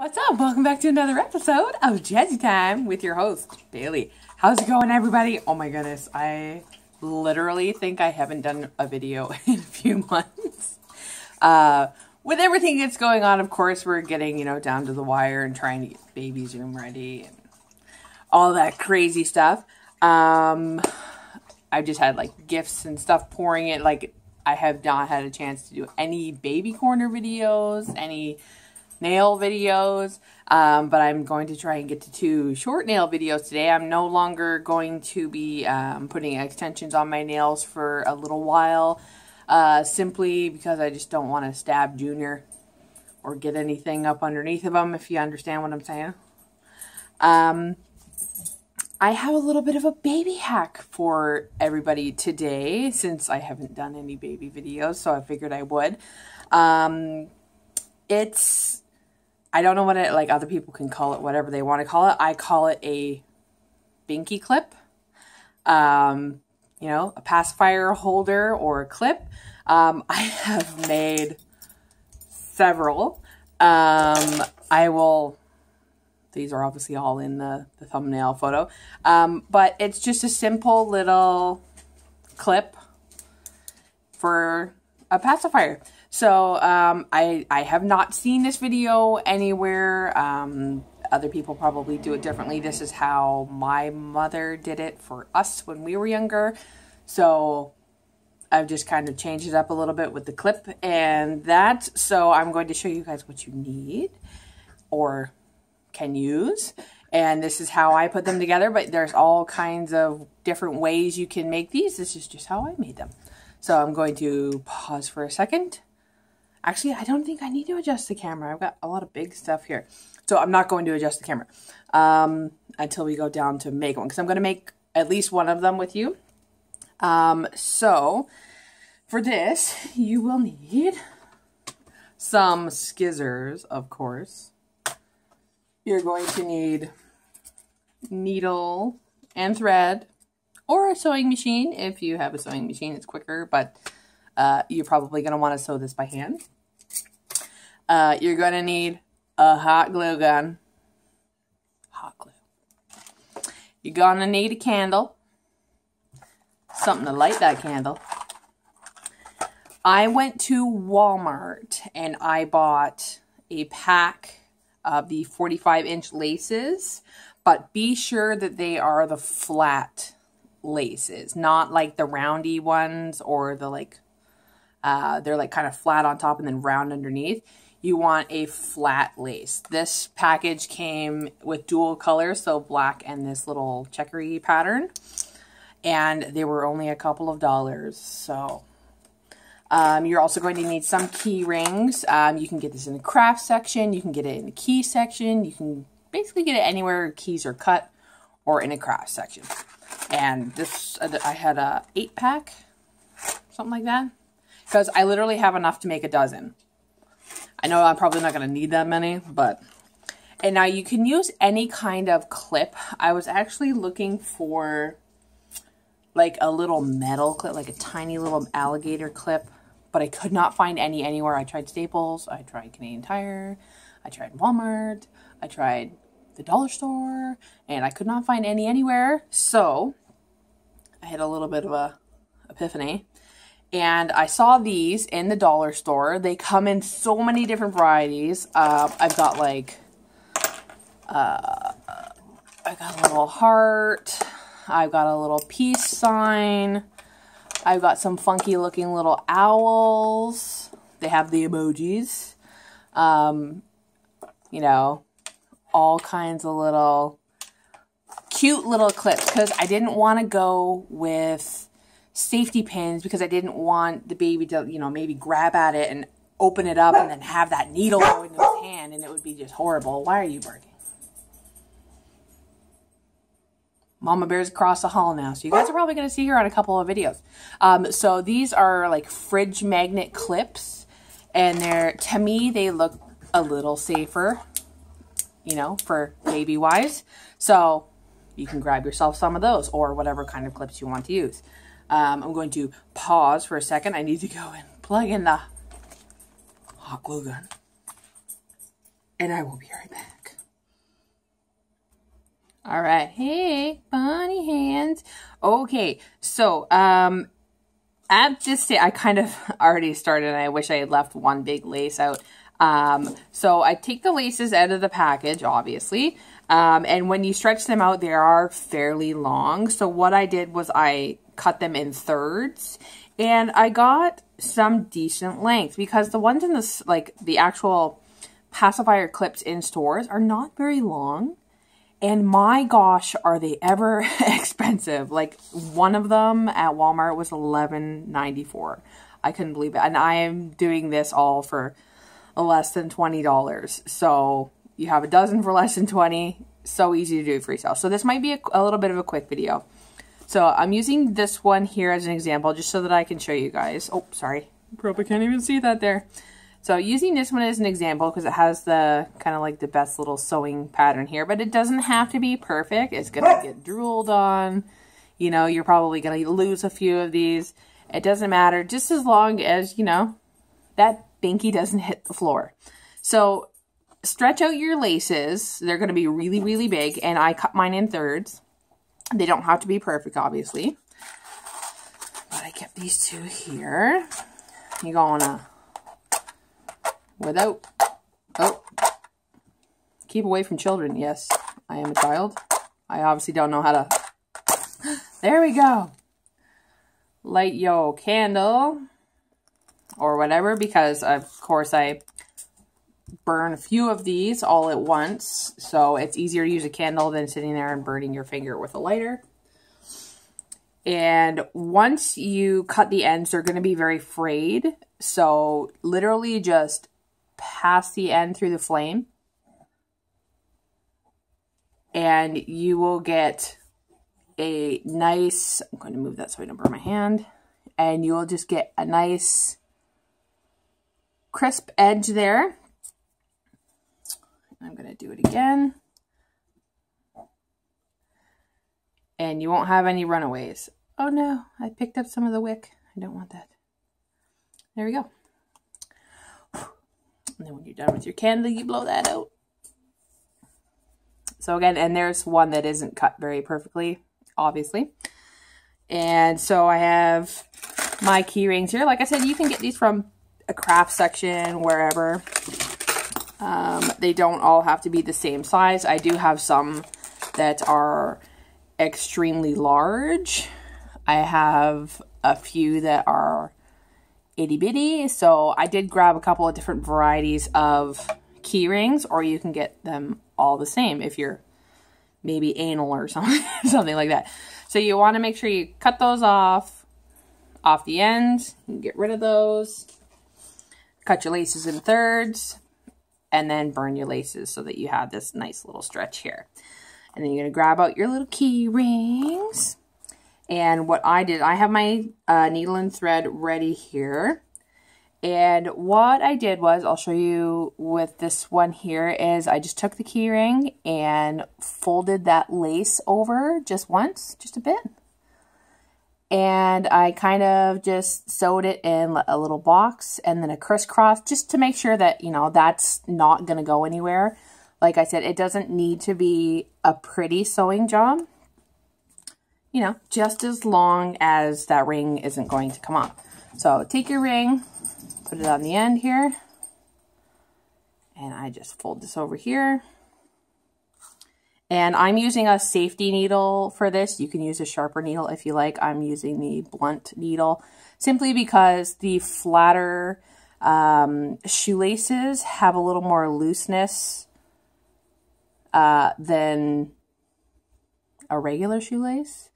What's up? Welcome back to another episode of Jazzy Time with your host, Bailey. How's it going, everybody? Oh my goodness, I literally think I haven't done a video in a few months. Uh, with everything that's going on, of course, we're getting, you know, down to the wire and trying to get baby's room ready and all that crazy stuff. Um, I've just had like gifts and stuff pouring in. Like, I have not had a chance to do any baby corner videos, any nail videos, um, but I'm going to try and get to two short nail videos today. I'm no longer going to be um, putting extensions on my nails for a little while, uh, simply because I just don't want to stab Junior or get anything up underneath of them, if you understand what I'm saying. Um, I have a little bit of a baby hack for everybody today, since I haven't done any baby videos, so I figured I would. Um, it's I don't know what it, like other people can call it whatever they want to call it. I call it a binky clip. Um, you know, a pacifier holder or a clip. Um, I have made several. Um, I will, these are obviously all in the, the thumbnail photo. Um, but it's just a simple little clip for a pacifier. So um, I, I have not seen this video anywhere. Um, other people probably do it differently. This is how my mother did it for us when we were younger. So I've just kind of changed it up a little bit with the clip and that. So I'm going to show you guys what you need or can use. And this is how I put them together, but there's all kinds of different ways you can make these. This is just how I made them. So I'm going to pause for a second Actually, I don't think I need to adjust the camera. I've got a lot of big stuff here. So I'm not going to adjust the camera um, until we go down to make one. Because I'm going to make at least one of them with you. Um, so for this, you will need some skizzers, of course. You're going to need needle and thread or a sewing machine. If you have a sewing machine, it's quicker, but uh, you're probably going to want to sew this by hand. Uh, you're going to need a hot glue gun. Hot glue. You're going to need a candle. Something to light that candle. I went to Walmart and I bought a pack of the 45 inch laces, but be sure that they are the flat laces, not like the roundy ones or the like uh, they're like kind of flat on top and then round underneath. You want a flat lace. This package came with dual colors, so black and this little checkery pattern. And they were only a couple of dollars, so... Um, you're also going to need some key rings. Um, you can get this in the craft section. You can get it in the key section. You can basically get it anywhere keys are cut or in a craft section. And this, I had a eight pack, something like that because I literally have enough to make a dozen. I know I'm probably not going to need that many, but... And now you can use any kind of clip. I was actually looking for like a little metal clip, like a tiny little alligator clip, but I could not find any anywhere. I tried Staples, I tried Canadian Tire, I tried Walmart, I tried the dollar store, and I could not find any anywhere. So I had a little bit of a epiphany and I saw these in the dollar store. They come in so many different varieties. Uh, I've got like, uh, I got a little heart. I've got a little peace sign. I've got some funky looking little owls. They have the emojis. Um, you know, all kinds of little cute little clips because I didn't want to go with safety pins because I didn't want the baby to, you know, maybe grab at it and open it up and then have that needle go into his hand and it would be just horrible. Why are you barking? Mama Bear's across the hall now. So you guys are probably going to see her on a couple of videos. Um, so these are like fridge magnet clips. And they're, to me, they look a little safer, you know, for baby-wise. So you can grab yourself some of those or whatever kind of clips you want to use. Um, I'm going to pause for a second. I need to go and plug in the hot glue gun. and I will be right back. All right. Hey, bunny hands. Okay. So, um, at this stage, I kind of already started and I wish I had left one big lace out. Um, so I take the laces out of the package, obviously. Um, and when you stretch them out, they are fairly long. So what I did was I cut them in thirds and I got some decent length because the ones in this, like the actual pacifier clips in stores are not very long. And my gosh, are they ever expensive. Like one of them at Walmart was eleven ninety four. I couldn't believe it. And I am doing this all for less than $20. So you have a dozen for less than 20. So easy to do free sale. So this might be a, a little bit of a quick video. So I'm using this one here as an example just so that I can show you guys. Oh, sorry. Probably can't even see that there. So using this one as an example because it has the kind of like the best little sewing pattern here, but it doesn't have to be perfect. It's going to get drooled on. You know, you're probably going to lose a few of these. It doesn't matter just as long as, you know, that binky doesn't hit the floor. So stretch out your laces. They're going to be really, really big, and I cut mine in thirds. They don't have to be perfect, obviously. But I kept these two here. You're to, without, oh, keep away from children. Yes, I am a child. I obviously don't know how to, there we go. Light yo candle or whatever because of course I burn a few of these all at once. So it's easier to use a candle than sitting there and burning your finger with a lighter. And once you cut the ends, they're going to be very frayed. So literally just pass the end through the flame. And you will get a nice, I'm going to move that so I don't burn my hand. And you'll just get a nice crisp edge there. I'm going to do it again. And you won't have any runaways. Oh no, I picked up some of the wick. I don't want that. There we go. And then when you're done with your candle, you blow that out. So again, and there's one that isn't cut very perfectly, obviously. And so I have my key rings here. Like I said, you can get these from a craft section, wherever. Um, they don't all have to be the same size. I do have some that are extremely large. I have a few that are itty bitty. So I did grab a couple of different varieties of key rings, or you can get them all the same if you're maybe anal or something, something like that. So you want to make sure you cut those off, off the ends, get rid of those. Cut your laces in thirds and then burn your laces so that you have this nice little stretch here. And then you're going to grab out your little key rings. And what I did, I have my uh, needle and thread ready here. And what I did was, I'll show you with this one here, is I just took the key ring and folded that lace over just once, just a bit and I kind of just sewed it in a little box and then a crisscross just to make sure that, you know, that's not going to go anywhere. Like I said, it doesn't need to be a pretty sewing job, you know, just as long as that ring isn't going to come off. So take your ring, put it on the end here, and I just fold this over here. And I'm using a safety needle for this. You can use a sharper needle if you like. I'm using the blunt needle simply because the flatter um, shoelaces have a little more looseness uh, than a regular shoelace.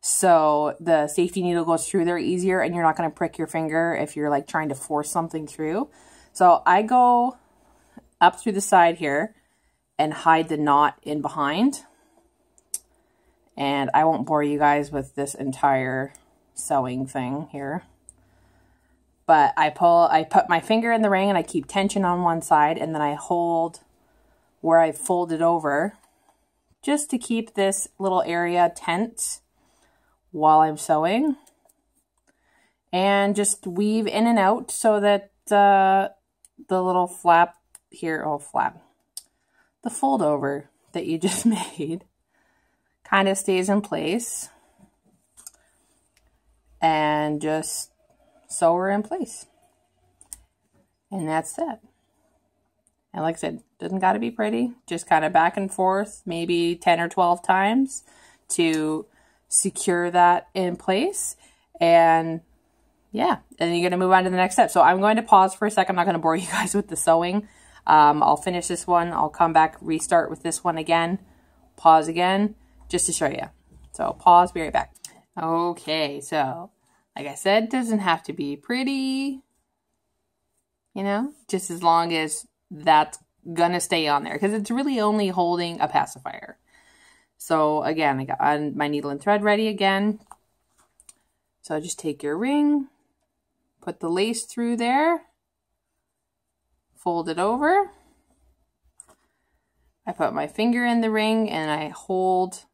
So the safety needle goes through there easier and you're not going to prick your finger if you're like trying to force something through. So I go up through the side here and hide the knot in behind. And I won't bore you guys with this entire sewing thing here. But I pull, I put my finger in the ring and I keep tension on one side and then I hold where I folded it over just to keep this little area tense while I'm sewing. And just weave in and out so that uh, the little flap here, oh flap, the fold over that you just made kind of stays in place and just sew her in place. And that's it. And like I said, doesn't got to be pretty. Just kind of back and forth, maybe 10 or 12 times to secure that in place. And yeah, and you're going to move on to the next step. So I'm going to pause for a second. I'm not going to bore you guys with the sewing. Um, I'll finish this one. I'll come back, restart with this one again, pause again, just to show you. So pause, be right back. Okay, so like I said, doesn't have to be pretty, you know, just as long as that's gonna stay on there because it's really only holding a pacifier. So again, I got my needle and thread ready again. So just take your ring, put the lace through there, fold it over. I put my finger in the ring and I hold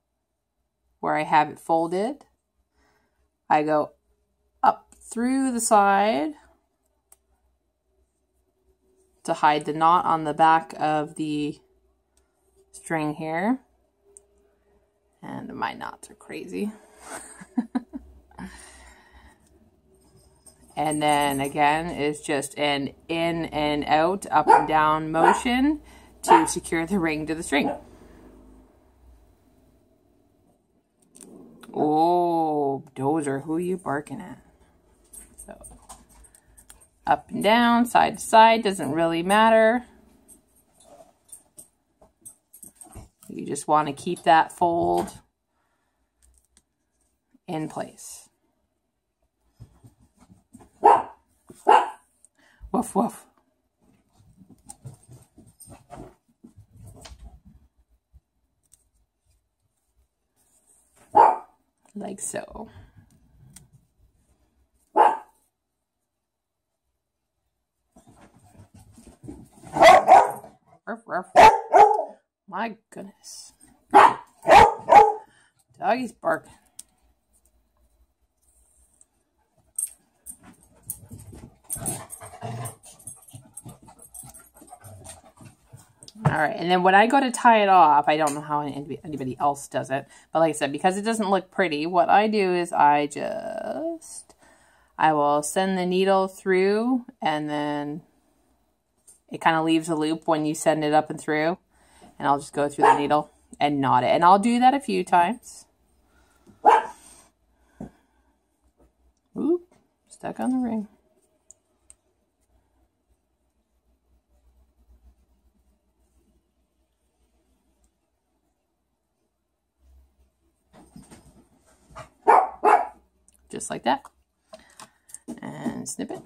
where I have it folded. I go up through the side to hide the knot on the back of the string here. And my knots are crazy. and then again, it's just an in and out, up and down motion to secure the ring to the string. Oh, Dozer, who are you barking at? So, up and down, side to side, doesn't really matter. You just want to keep that fold in place. Woof, woof. Like so. Ruff, ruff. My goodness. Doggy's barking. All right, and then when I go to tie it off, I don't know how anybody else does it, but like I said, because it doesn't look pretty, what I do is I just, I will send the needle through and then it kind of leaves a loop when you send it up and through. And I'll just go through the needle and knot it. And I'll do that a few times. Oop, stuck on the ring. Just like that. And snip it.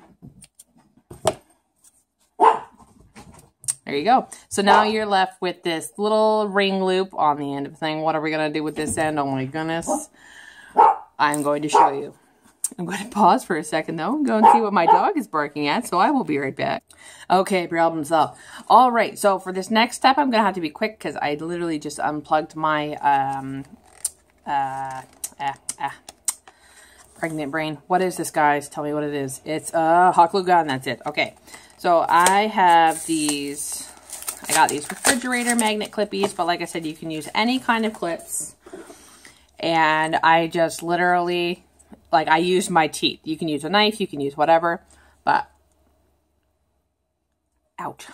There you go. So now you're left with this little ring loop on the end of the thing. What are we going to do with this end? Oh my goodness. I'm going to show you. I'm going to pause for a second though and go and see what my dog is barking at. So I will be right back. Okay, problems solved. All right. So for this next step, I'm going to have to be quick because I literally just unplugged my, um, uh, ah, ah, pregnant brain. What is this, guys? Tell me what it is. It's a hot glue gun. That's it. Okay. So I have these, I got these refrigerator magnet clippies, but like I said, you can use any kind of clips. And I just literally, like I use my teeth. You can use a knife, you can use whatever, but, ouch.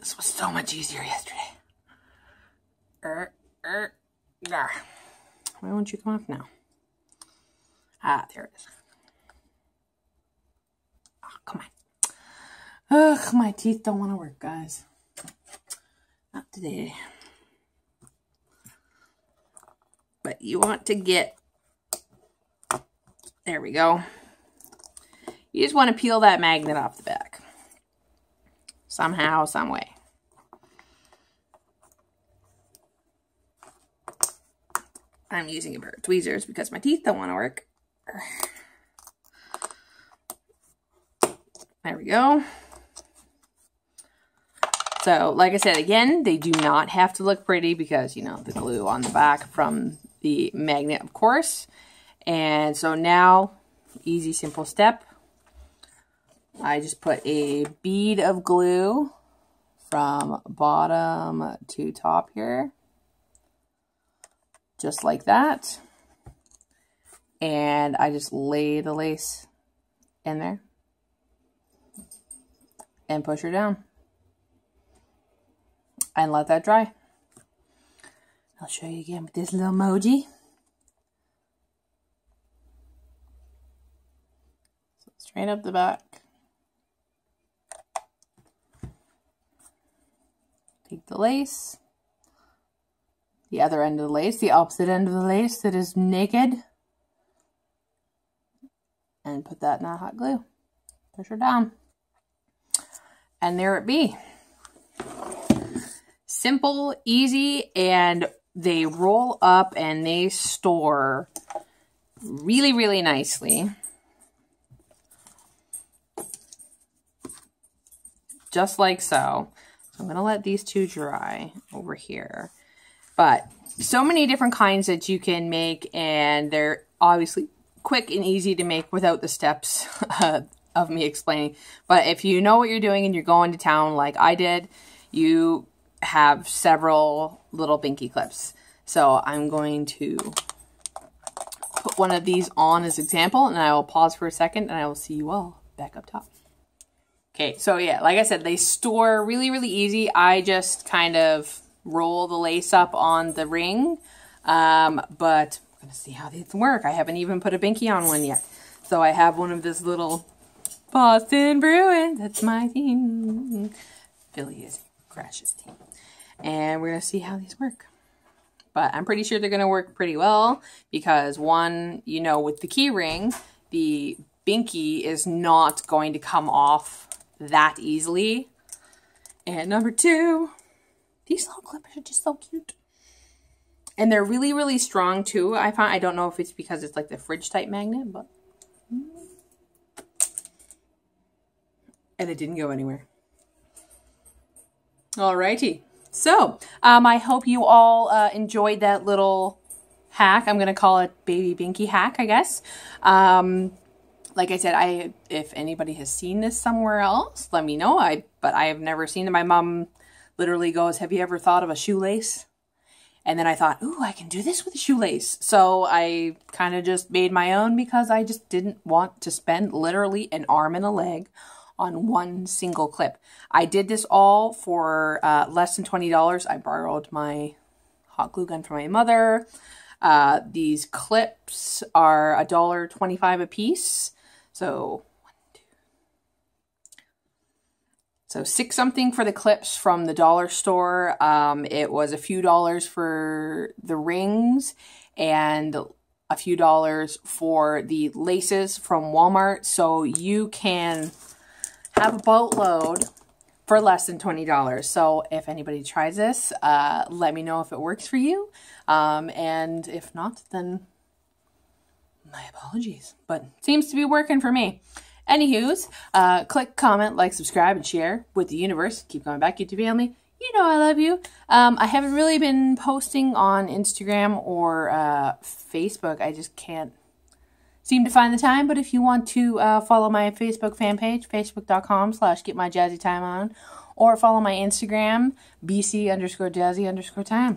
This was so much easier yesterday. Er, Why won't you come off now? Ah, there it is. Oh, come on. Ugh, my teeth don't want to work, guys. Not today. But you want to get, there we go. You just want to peel that magnet off the back. Somehow, some way. I'm using a pair of tweezers because my teeth don't want to work. There we go. So, like I said, again, they do not have to look pretty because, you know, the glue on the back from the magnet, of course. And so now, easy, simple step. I just put a bead of glue from bottom to top here. Just like that. And I just lay the lace in there and push her down and let that dry. I'll show you again with this little emoji. So straight up the back. Take the lace, the other end of the lace, the opposite end of the lace that is naked, and put that in that hot glue. Push her down. And there it be. Simple, easy, and they roll up and they store really, really nicely. Just like so. I'm going to let these two dry over here. But so many different kinds that you can make and they're obviously quick and easy to make without the steps uh, of me explaining. But if you know what you're doing and you're going to town like I did, you have several little binky clips. So I'm going to put one of these on as example and I will pause for a second and I will see you all back up top. Okay, so yeah, like I said, they store really, really easy. I just kind of roll the lace up on the ring, um, but I'm gonna see how these work. I haven't even put a binky on one yet. So I have one of this little Boston Bruins. That's my team. Philly is Crash's team. And we're gonna see how these work. But I'm pretty sure they're gonna work pretty well because one, you know, with the key ring, the binky is not going to come off that easily. And number two, these little clippers are just so cute. And they're really, really strong too. I find I don't know if it's because it's like the fridge type magnet, but and it didn't go anywhere. Alrighty. So, um, I hope you all uh, enjoyed that little hack. I'm to call it Baby Binky hack, I guess. Um, like I said, I if anybody has seen this somewhere else, let me know. I But I have never seen it. My mom literally goes, have you ever thought of a shoelace? And then I thought, ooh, I can do this with a shoelace. So I kind of just made my own because I just didn't want to spend literally an arm and a leg on one single clip. I did this all for uh, less than $20. I borrowed my hot glue gun from my mother. Uh, these clips are a dollar twenty-five a piece. So So six something for the clips from the dollar store. Um, it was a few dollars for the rings and a few dollars for the laces from Walmart. So you can have a boatload for less than $20. So if anybody tries this, uh, let me know if it works for you. Um, and if not, then my apologies. But seems to be working for me. Anywho's, uh, click, comment, like, subscribe, and share with the universe. Keep going back, YouTube family. You know I love you. Um, I haven't really been posting on Instagram or uh, Facebook. I just can't seem to find the time. But if you want to uh, follow my Facebook fan page, facebook.com slash get my jazzy time on, or follow my Instagram, bc underscore jazzy underscore time.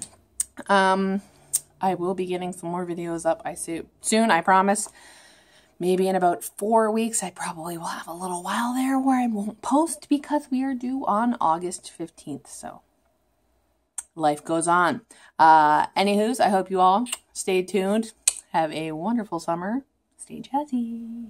Um, I will be getting some more videos up I soon, I promise maybe in about four weeks, I probably will have a little while there where I won't post because we are due on August 15th. So life goes on. Uh, anywho's, I hope you all stay tuned. Have a wonderful summer. Stay jazzy.